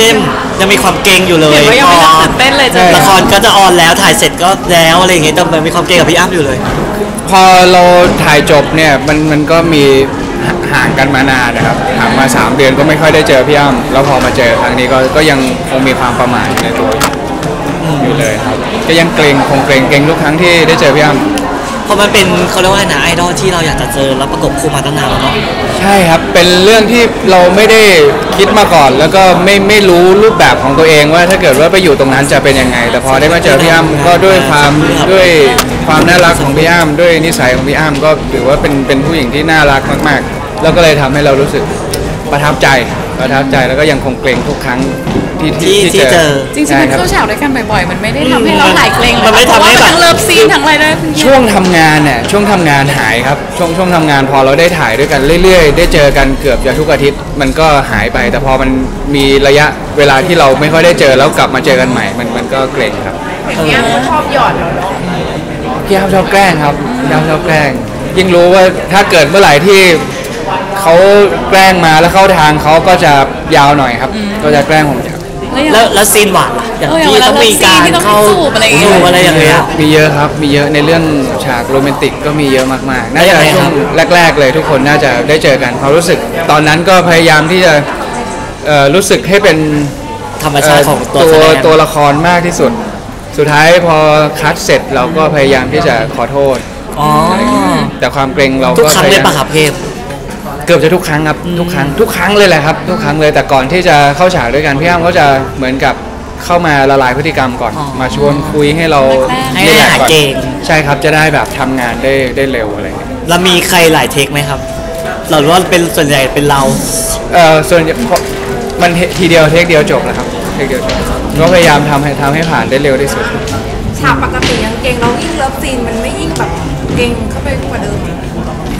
เข้มยังมีความเกรงอยู่เลยเห็นว่ายังไม่พอตื่นเต้นเลยจะละครก็จะออนแล้วถ่ายเสร็จก็แล้วอะไรอย่างเงี้ยแต่มันมีความเกรงกับพี่อ้ำอยู่เลย พอเราถ่ายจบเนี่ยมันมันก็มีห่างกันมานานนะครับห่างมา 3 เดือนก็ไม่ค่อยได้เจอพี่อ้ำแล้วพอมาเจอครั้งนี้ก็ก็ยังคงมีความประมาทในตัวอยู่เลยครับก็ยังเกรงคงเกรงเกรงทุกครั้งที่ได้เจอพี่อ้ำเพ ราะมันเป็นเขาเรียกว่าอะไรนะไอดอลที่เราอยากจะเจอแล้วประกบคู่มาตั้งนานแล้วเนาะใช่ครับ เป็นเรื่องที่เราไม่ได้คิดมาก่อน แล้วก็ไม่ไม่รู้รูปแบบของตัวเองว่าถ้าเกิดว่าไปอยู่ตรงนั้นจะเป็นยังไง แต่พอได้มาเจอพี่อ้ำก็ด้วยความด้วยความน่ารักของพี่อ้ำด้วยนิสัยของพี่อ้ำก็ถือว่าเป็นเป็นผู้หญิงที่น่ารักมาก ๆ แล้วก็เลยทำให้เรารู้สึกประทับใจ ประทับใจแล้วก็ยังคงเกร็งทุกครั้งที่ที่ที่เจอจริงๆใช่มันครับเข้าฉากด้วยกันบ่อยๆ มันไม่ได้ทำให้เราหายเกร็งเลยมันไม่เพราะทำให้ว่าแบบ ทั้ง love scene ทั้งอะไรด้วยช่วงทำงานเนี่ยช่วงทำงานหายครับช่วงช่วงทำงานพอเราได้ถ่ายด้วยกันเรื่อยๆ ได้เจอกันเกือบจะทุกอาทิตย์มันก็หายไป แต่พอมันมีระยะเวลาที่เราไม่ค่อยได้เจอแล้วกลับมาเจอกันใหม่มันมันก็เกร็งครับอย่างเงี้ยเขาชอบหยอดเราเนาะพี่อ้ำชอบแกล้งครับพี่อ้ำชอบแกล้งยิ่งรู้ว่าถ้าเกิดเมื่อไหร่ที่ เขาแกล้งมาแล้วเข้าทางเขาก็จะยาวหน่อยครับ ก็จะแกล้งผมจับแล้วแล้ว scene หวานล่ะอย่างเอออย่างที่เวลาต้องมีการ love scene ที่ต้องเข้าจูบอะไรอย่างเงี้ยจูบอะไรอย่างเงี้ยมีเยอะครับมีเยอะในเรื่องฉากโรแมนติกก็มีเยอะมากๆน่าจะแล้วยังไงช่ควรังบแรก ๆ เลยทุกคนน่าจะได้เจอกันความรู้สึกตอนนั้นก็พยายามที่จะเอ่อรู้สึกให้เป็นธรรมชาติของตัวเอ่อแสตัวดงตัวละครมากที่สุด สุดท้ายพอคัดเสร็จเราก็พยายามที่จะขอโทษอ๋อแต่ความเกรงเราทุกก็ครั้งพเลยยายามปะครับเพมเกือบจะทุกครั้งครับทุกครั้งทุกครั้งเลยแหละครับทุกครั้งเลยแต่ก่อนที่จะเข้าฉากด้วยกันพี่อ้ำก็จะเหมือนกับเข้ามาละลายพฤติกรรมก่อน อ๋อมาชวนคุยให้เราให้ relax หายก่อนเกร็งใช่ครับจะได้แบบทำงานได้ได้เร็วอะไรเงี้ยแล้วมีใครหลาย take ไหมครับเราว่าเป็นส่วนใหญ่เป็นเรา เอ่อส่วนใหญ่เพราะมัน take เดียว take เดียวจบแล้วครับ take เดียวจบก็พยายามทำให้ทำให้ผ่านได้เร็วที่สุด ฉากปกติยังเกร็งเรายิ่ง love scene มันไม่ยิ่งแบบเกร็งเข้าไปกว่าเดิมอะ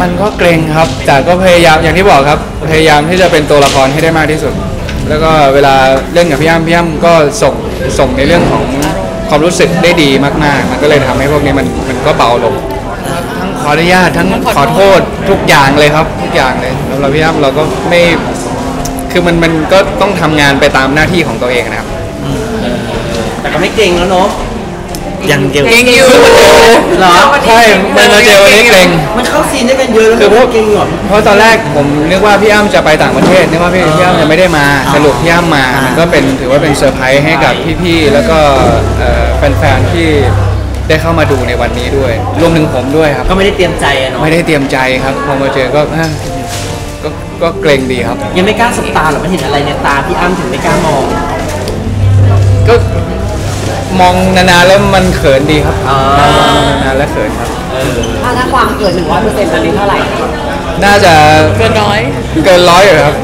มันก็เกร็งครับ แต่ก็พยายามอย่างที่บอกครับ พยายามที่จะเป็นตัวละครให้ได้มากที่สุด แล้วก็เวลาเล่นกับพี่อ้ำพี่อ้ำก็ส่งส่งในเรื่องของความรู้สึกได้ดีมากๆ มันก็เลยทำให้พวกนี้มันมันก็เบาลงทั้งขออนุญาตทั้งขอโทษทุกอย่างเลยครับ ทุกอย่างเลยสำหรับพี่อ้ำเราก็ไม่คือมันมันก็ต้องทำงานไปตามหน้าที่ของตัวเองนะครับ แต่ก็ไม่เก่งแล้วเนาะ ยังเกี่ยวเกรงอยู่เหรอใช่มันมาเจอวันนี้เกรงมันเข้าซีนได้กันเยอะแล้วคือพวกเก่งเหรอเพราะตอนแรกผมนึกว่าพี่อ้ำจะไปต่างประเทศนึกว่าพี่พี่อ้ำจะไม่ได้มาสรุปพี่อ้ำมามันก็เป็นถือว่าเป็นเซอร์ไพรส์ให้กับพี่ๆแล้วก็เอ่อแฟนๆที่ได้เข้ามาดูในวันนี้ด้วย รวมถึงผมด้วยครับ ก็ไม่ได้เตรียมใจอะเนาะไม่ได้เตรียมใจครับพอมาเจอก็อะก็ก็เกรงดีครับ ยังไม่กล้าสบตาหรอกมันเห็นอะไรในตาพี่อ้ำถึงไม่กล้ามอง ก็ มองนานๆแล้วมันเขินดีครับอ่านานๆแล้วเขินครับถ้าถ้าความเกินหนึ่งร้อยเปอร์เซ็นต์ตอนนี้เท่าไหร่ น่าจะเกินร้อย เกินร้อยอยู่ครับ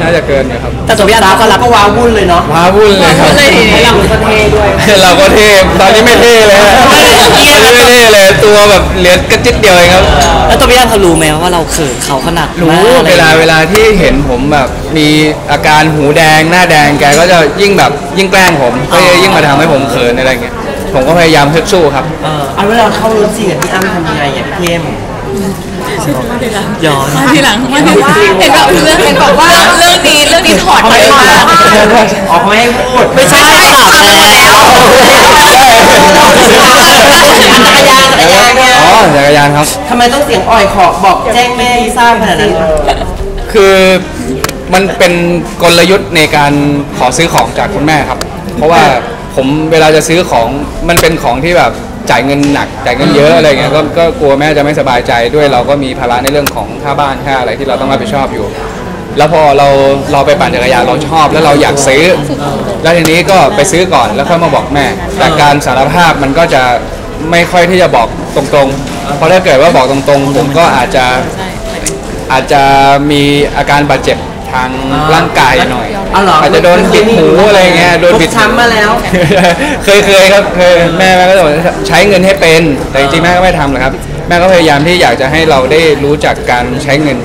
น่าจะเกินอยู่ครับแต่ตัวพี่อ้ำเขาก็รับก็ว้าวุ่นเลยเนาะว้าวุ่นเลยครับ เลยทีนี้เราก็เท่ด้วยเราก็เท่ตอนนี้ไม่เท่เลยฮะตอนนี้ไม่เท่เลยตัวแบบเหลือกระจิ๊ดเดียวเองครับ แล้วตัวพี่อ้ำเขารู้ไหมว่าเราเขินเขาขนาดรู้มกอะไรเวลาเวลาที่เห็นผมแบบมีอาการหูแดงหน้าแดงแกก็จะยิ่งแบบยิ่งแกล้งผมก็จะยิ่งมาทำให้ผมเขินอะไรเงี้ยผมก็พยายามฮึดสู้ครับ เออเอาเวลาเข้า love scene กับพี่อ้ำทำยังไงอะพี่เข้ม ย้อนมาทีหลังมาทีหลังเห็นแบบเรื่องเห็นบอกว่าเรื่องนี้เรื่องนี้ถอดไปมาออกมาให้พูดไม่ใช่ค่ะแพ้แล้วจักรยานจักรยานเนี่ยอ๋อจักรยานครับทำไมต้องเสียงอ่อยขอบอกแจ้งแม่ให้ทราบขนาดนั้นคือมันเป็นกลยุทธ์ในการขอซื้อของจากคุณแม่ครับ เพราะว่าผมเวลาจะซื้อของมันเป็นของที่แบบ จ่ายเงินหนักจ่ายเงินเยอะอะไรเงี้ยก็ก็กลัวแม่จะไม่สบายใจด้วยเราก็มีภาระในเรื่องของค่าบ้านค่าอะไรที่เราต้องรับผิดชอบอยู่ แล้วพอเราเราไปปั่นจักรยานเราชอบแล้วเราอยากซื้อ แล้วทีนี้ก็ไปซื้อก่อนแล้วค่อยมาบอกแม่ แต่การสารภาพมันก็จะไม่ค่อยที่จะบอกตรงๆ เพราะถ้าเกิดว่าบอกตรงๆ ผมก็อาจจะอาจจะมีอาการบาดเจ็บทางร่างกายหน่อย อ๋อเหรออาจจะโดนบิดหูอะไรเงี้ยโดนบิดฟกช้ำมาแล้ว เคยเคยครับเคยแม่แม่ก็จะบอกใช้เงินให้เป็น แต่จริงๆแม่ก็ไม่ทำหรอกครับ แม่ก็พยายามที่อยากจะให้เราได้รู้จักการใช้เงิน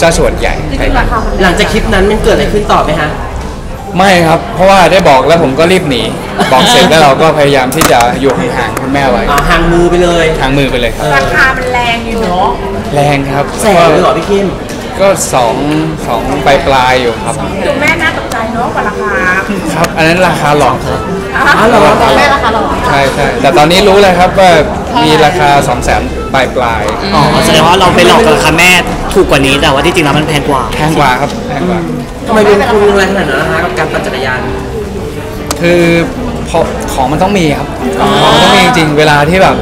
ซะส่วนใหญ่ใช่ครับหลังจากคลิปนั้นมันเกิดอะไรขึ้นต่อไหมฮะไม่ครับ เพราะว่าได้บอกแล้วผมก็รีบหนี บอกเสร็จแล้วเราก็พยายามที่จะอยู่ห่างๆคุณแม่ไว้อ่าห่างมือไปเลยทางมือไปเลยครับราคามันแรงอยู่เนาะแรงครับแสนเลยเหรอพี่เข้ม ก็สองสองปลายปลายๆอยู่ครับคุณแม่น่าตกใจเนาะกับราคาครับ อันนั้นราคาหลอกครับ อ๋อเหรอแม่ราคาหรอใช่ใช่แต่ตอนนี้รู้เลยครับว่ามีราคา2 0 0 0 0 0ปลายปลายอ๋อแสดงว่าเราไปหลอกกับราคาแม่ถูกกว่านี้แต่ว่าที่จริงแล้วมันแพงกว่าๆแพงกว่าครับแพงกว่า ทำไมลงทุนอะไรขนาดนั้นนะคะกับการปั่นจักรยาน คือพอของมันต้องมีครับ ของมันต้องมีจริงๆ เวลาที่แบบ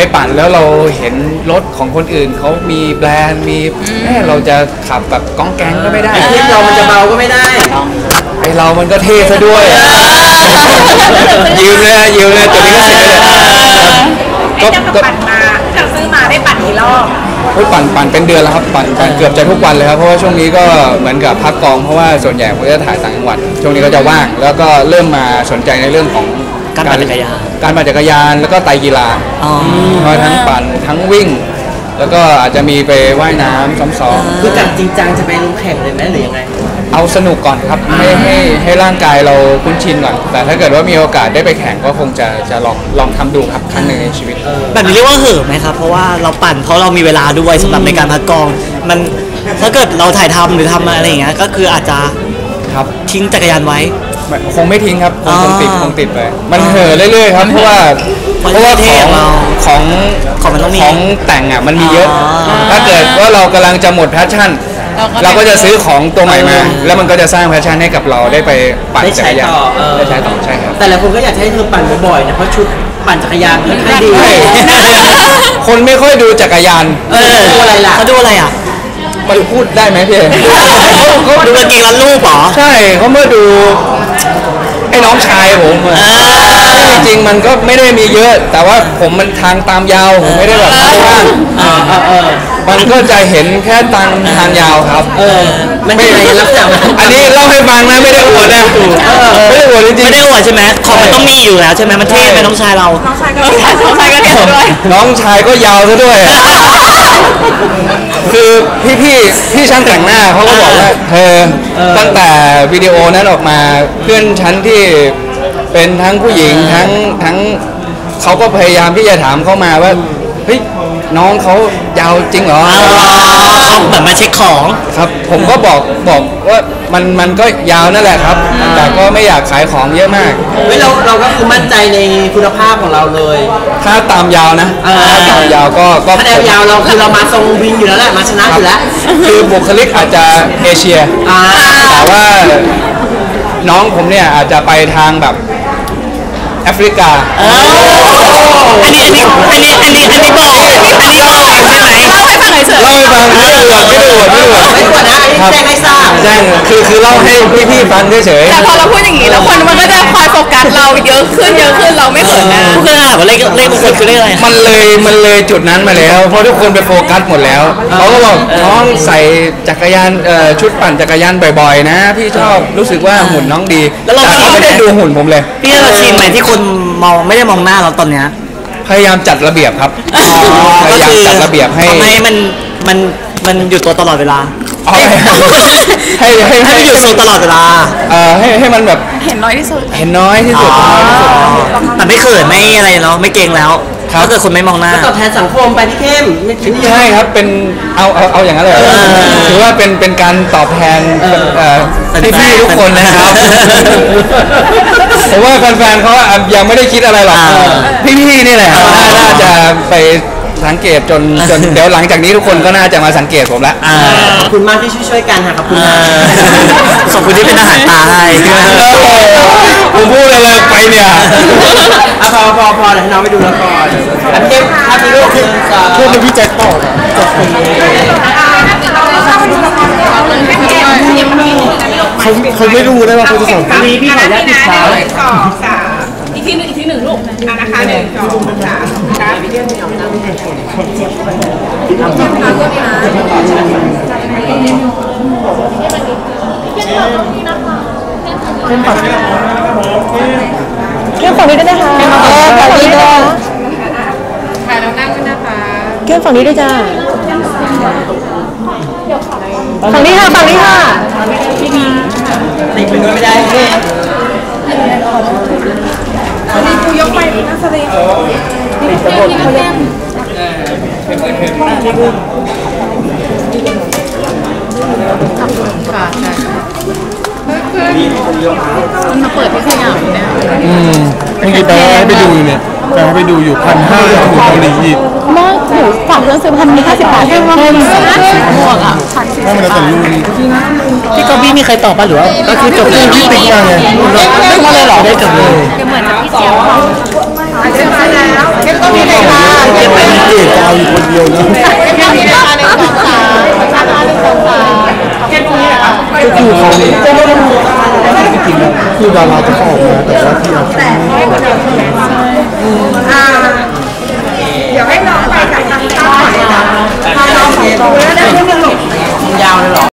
ไปปั่นแล้วเราเห็นรถของคนอื่นเขามีแบรนด์มีแม่เราจะขับแบบก้องแก๊งก็ไม่ได้ไอ้ที่เรามันจะเบาก็ไม่ได้ไอเรามันก็เท่ซะด้วยยืมเลยนะยืมเลยตัวนี้ก็เสียเลยไอ้เจ้ากับปั่นมาเราซื้อมาได้ปั่นกี่รอบโอ้ยปั่นปั่นเป็นเดือนแล้วครับปั่นปั่นเกือบจะทุกวันเลยครับเพราะว่าช่วงนี้ก็เหมือนกับพักกองเพราะว่าส่วนใหญ่ผมจะถ่ายต่างจังหวัด ช่วงนี้ก็จะว่างแล้วก็เริ่มมาสนใจในเรื่องของ การปั่นจักรยาน การปั่นจักรยานแล้วก็ไตรกีฬาอ๋อเพราะทั้งปั่นทั้งวิ่ง แล้วก็อาจจะมีไปว่ายน้ำซ้อมคือกัดจริงจังจะไปลงแข่งเลยไหมหรือยังไง ๆเอาสนุกก่อนครับให้ให้ให้ร่างกายเราคุ้นชินก่อนแต่ถ้าเกิดว่ามีโอกาสได้ไปแข่งก็คงจะจะลองลองทำดูครับครั้งหนึ่งในชีวิต แบบนี้เรียกว่าเห่อะไหมครับ เพราะว่าเราปั่นเพราะเรามีเวลาด้วยสำหรับในการพักกอง มันถ้าเกิดเราถ่ายทำหรือทำอะไรอย่างเงี้ยก็คืออาจจะครับ ทิ้งจักรยานไว้ ไม่คงไม่ทิ้งครับคงคงติดอ่าคงติดไป มันเห่อเรื่อยๆครับเพราะว่าเพราะเพราะว่าเท่ของเราของของมันต้องมีของแต่งอะมันมีเยอะอ่าถ้าเกิดว่าเรากำลังจะหมด passion เราก็จะซื้อของตัวใหม่มา แล้วมันก็จะสร้าง passion ให้กับเราได้ไปปั่นได้ใช้กรยานต่อเออได้ใช้ต่อใช่ครับแต่หลายคนก็อยากจะให้เธอปั่นบ่อยๆนะเพราะชุดปั่นจักรยานค่อนข้างดีใช่คนไม่ค่อยดูจักรยานเออดูอะไรล่ะเขาดูอะไรอะมันพูดได้ไหมพี่เขาเขาดูกางเกงรัดรูปเหรอ ใช่เขาเมื่อดู ไอ้น้องชายผมอะจริงๆมันก็ไม่ได้มีเยอะ แต่ว่าผมมันทางตามยาวผมไม่ได้แบบกว้างเออเออเออ มันก็จะเห็นแค่ทางทางยาวครับ เออมันเป็นไงลักษณะมันอันนี้เล่าให้ฟังนะไม่ได้อวดนะไม่ได้อวดจริงไม่ได้อวดใช่ไหมของมันต้องมีอยู่แล้วใช่ไหมมันเท่ไหมน้องชายเรา น้องชายก็เท่น้องชายก็เท่ด้วย ๆน้องชายก็ยาวซะด้วย คือพี่พี่พี่ช่างแต่งหน้าเขาก็บอกว่าเธอตั้งแต่วิดีโอนั้นออกมาเพื่อนฉันที่เป็นทั้งผู้หญิงทั้งทั้งเขาก็พยายามที่จะถามเข้ามาว่าเฮ้ยน้องเขา ยาวจริงเหรอเหมือนมาเช็คของครับ ผมก็บอกบอกว่ามันมันก็ยาวนั่นแหละครับ แต่ก็ไม่อยากขายของเยอะมาก เฮ้ยเราเราก็คือมั่นใจในคุณภาพของเราเลย ถ้าตามยาวนะเออถ้าตามยาวก็ก็คะแนนยาวเราคือเรามาทรงวินอยู่แล้วแหละมาชนะอยู่แล้วคือบุคลิกอาจจะเอเชีย อ่าแต่ว่าน้องผมเนี่ยอาจจะไปทางแบบแอฟริกา อันนี้อันนี้อันนี้อันนี้อันนี้บอกอันนี้บอกใช่ไหมเล่าให้ฟังหน่อยเถอะเล่าให้ฟังไม่ได้อวดไม่ได้อวดไม่ได้อวดไม่กว่านะอันนี้แจ้งให้ทราบแจ้งคือคือเล่าให้พี่ๆฟังเฉยแต่พอเราพูดอย่างนี้แล้วคน เราเยอะขึ้นเยอะขึ้นเราไม่เขินนะทุกคนถามว่าเลขเลขมงคลคือเลขอะไรๆมันเลยมันเลยจุดนั้นมาแล้ว เพราะทุกคนไปโฟกัสหมดแล้วเขาก็บอกน้องใส่จักรยานเอ่อชุดปั่นจักรยานบ่อยๆ นะ พี่ชอบรู้สึกว่าหุ่นน้องดีแล้วเราแต่เขาไม่ได้ดูหุ่นผมเลยพี่เราชินไหมที่คนมองไม่ได้มองหน้าเราตอนเนี้ยพยายามจัดระเบียบครับพยายามจัดระเบียบให้ทำให้มันมันมันอยู่ตัวตลอดเวลาเอา ให้ให้ให้ให้ให้มันอยู่โซนตลอดเวลาเอ่อให้ให้มันแบบเห็นน้อยที่สุด เห็นน้อยที่สุดน้อยที่สุด แต่ไม่เขินไม่อะไรเนาะไม่เกรงแล้วครับ ถ้าเกิดคนไม่มองหน้า ตอบแทนสังคมไปพี่เข้มไม่คิดเยอะใช่ครับเป็นเอาเอาเอาอย่างนั้นเลยเหรอเออถือว่าเป็นเป็นการตอบแทนเออเอ่อเป็นพี่แฟนๆทุกคนนะครับผมว่าแฟนๆเขาอะยังไม่ได้คิดอะไรหรอกอ่าพี่ๆนี่แหละน่าน่าจะไป สังเกตจนจนเดี๋ยวหลังจากนี้ทุกคนก็น่าจะมาสังเกตผมละอ่าขอบคุณมากที่ช่วยๆกันค่ะขอบคุณเอมากอขอบคุณที่เป็นอาหารตาให้ผมพูดอะไรไปเนี่ยอะพอพอพอเดี๋ยวให้น้องไปดูละครอะพี่เข้มภาพนี้ลูกคือพูดเป็นพี่แจ็คต่อเขาเขาไม่รู้ได้ว่าเขาจะสอนมีพี่ขออนุญาตติดหตามนึ่งสองสามอีกทีหนึ่งอีกทีหนึ่งลูก อะนะคะหนึ่งสองสามครับเกี่ยวฝั่งนี้ด้วยนะคะเออฝั่งนี้ด้วยถ่ายแล้วนั่งด้วยนะคะเกี่ยวฝั่งนี้ด้วยจ้าฝั่งนี้ค่ะฝั่งนี้ค่ะติดไปด้วยไม่ได้ พี่กูยกไปนักแสดงเค่ะใช่มันมาเปิดที่สยามเนี่ยอืมเมื่อกี้แปลให้ไปดูอยู่เนี่ยแปลให้ไปดูอยู่พันห้าถูกเกาหลีอีก หนูฝากเรื่องซื้อพันมีห้าสิบบาทเพิ่มเพิ่มหมวกอะพันสิบถ้ามันแล้วแต่รุ่นพี่กอบี้มีใครตอบป่ะหรือว่าก็คือจบที่ที่ติ๊กมาไงไม่มาเลยหรอได้จบเลยเหมือนที่เสียงเก็บไว้ที่ไหนบ้างเก็บไว้เกดเอาอยู่คนเดียวนะก็คือเขาจริงๆคือดาราจะเข้าออกมาแต่ว่าที่เอา ยวให้น้องไปกับทางต้า ยาวเลยเหรอ